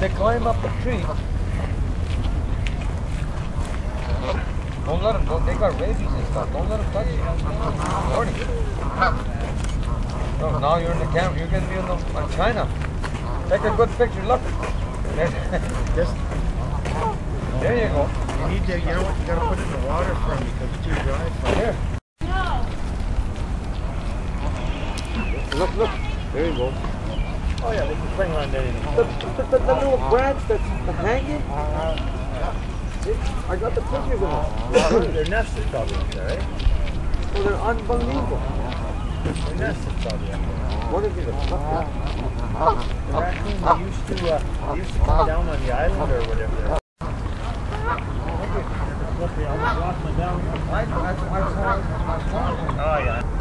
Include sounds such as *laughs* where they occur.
They climb up the tree. Don't let them go. They got rabies and stuff. Don't let them touch you. Morning. Oh, now you're in the camera. You're gonna be on, the, on China. Take a good picture. Look. *laughs* Just, there you go. you need to, you know what, you gotta put it in the water for me because it's too dry for me. Here. Look, look. There you go. Oh yeah, they can swing around anything. The, the, little branch that's hanging. I got the pictures of them. Their nest is probably up there, right? Oh, they're unbelievable. Their nest is probably up there. What is it? The raccoons they used to, uh, they used to come down on the island or whatever. I, Oh yeah.